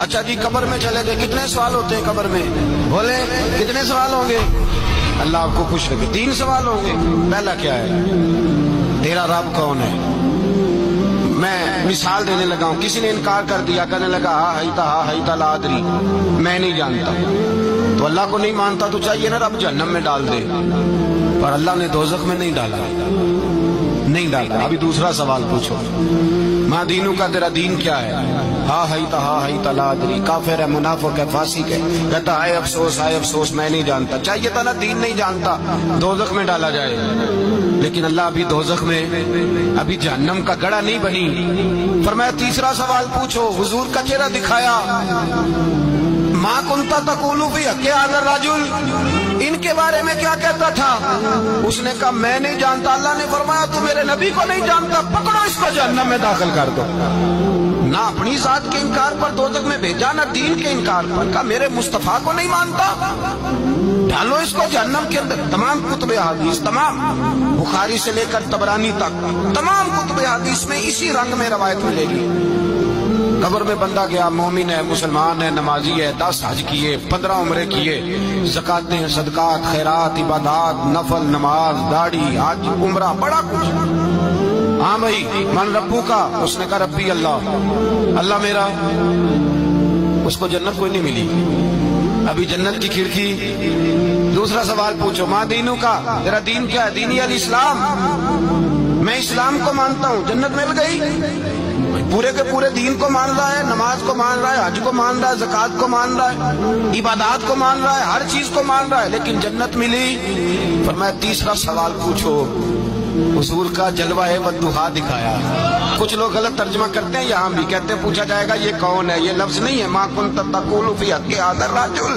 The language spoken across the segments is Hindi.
अच्छा जी, कबर में चले गए। कितने सवाल होते हैं कबर में? बोले, कितने सवाल होंगे? अल्लाह आपको खुश रखे। तीन सवाल होंगे। पहला क्या है? तेरा रब कौन है? मैं मिसाल देने लगा हूँ। किसी ने इनकार कर दिया, कहने लगा, हा हईता हा हईता लादरी। मैं नहीं जानता। तो अल्लाह को नहीं मानता तो चाहिए ना रब जन्नम में डाल दे। पर अल्लाह ने दोजख में नहीं डाला। नहीं डाला अभी दूसरा सवाल पूछो। माँ दीनू का तेरा दीन क्या है? हा हई ता हा हई तलादरी काफिर है, मुनाफिक है, फासिक है। कहता है अफसोस है अफसोस, मैं नहीं जानता। चाहिए था ना दीन नहीं जानता। दोजख में डाला जाए। लेकिन अल्लाह अभी दोजख में, अभी जहन्नम का गड़ा नहीं बनी। पर मैं तीसरा सवाल पूछो। हुजूर का चेहरा दिखाया। माँ कुंता तकूलू भी हके आदर राजुल। इनके बारे में क्या कहता था? उसने कहा, मैं नहीं जानता, अल्लाह ने फरमाया, तू मेरे नबी को नहीं जानता, पकड़ो इसको जहन्नम में दाखिल कर दो। ना अपनी जात के इनकार पर दो तक में भेजा, ना दीन के इनकार पर। कहा, मेरे मुस्तफ़ा को नहीं मानता? डालो इसको जहन्नम के अंदर। तमाम कुतुब हदीस तमाम बुखारी से लेकर तबरानी तक, तमाम कुतुब हदीस में इसी रंग में रवायत मिलेगी। कब्र में बंदा गया, मोमिन है, मुसलमान है, नमाजी है, दस हज किए, पंद्रह उम्र किए, जक़ातें सदकात, खैरात, इबादात, नफल, नमाज़, दाढ़ी, हज, उम्र, बड़ा कुछ। हाँ भाई, मन रब्बू का, उसने कहा, रब्बी अल्लाह अल्लाह मेरा, उसको जन्नत कोई नहीं मिली। अभी जन्नत की खिड़की, दूसरा सवाल पूछो, माँ दीनू का, तेरा दीन क्या है? दीनी अल इस्लाम मैं इस्लाम को मानता हूँ, जन्नत मिल गई। पूरे के पूरे दीन को मान रहा है, नमाज़ को मान रहा है, हज को मान रहा है, जक़ात को मान रहा है, इबादत को मान रहा है, हर चीज़ को मान रहा है, लेकिन जन्नत मिली। पर मैं तीसरा सवाल पूछो, हुजूर का जलवा है बदुहा दिखाया। कुछ लोग गलत तर्जमा करते हैं, यहाँ भी कहते हैं, पूछा जाएगा, ये कौन है? ये लफ्ज नहीं है, माकुन तकुल आदर राजुल।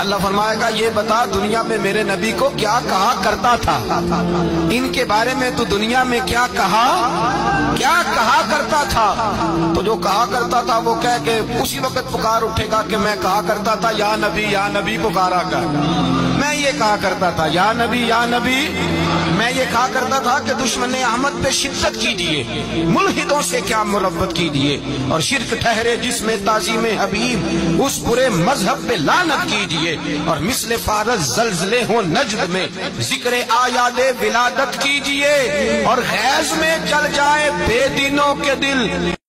अल्लाह फरमाएगा, ये बता, दुनिया में मेरे नबी को क्या कहा करता था? इनके बारे में तो दुनिया में क्या कहा क्या कहा करता था? तो जो कहा करता था, वो कह के उसी वक्त पुकार उठेगा कि मैं कहा करता था, या नबी या नबी पुकारा कर। मैं ये कहा करता था, या नबी या नबी मैं ये कहा करता था कि दुश्मन अहमद पे शिद्दत कीजिए मुलहिदों से क्या मुरब्बत कीजिए और शिरक ठहरे जिसमें ताजीम हबीब, उस बुरे मज़हब पे लानत कीजिए और मिसल फारस जलजले हो नजद में ज़िक्र आयाद विलादत कीजिए और गैज में चल जाए बेदिनों के दिल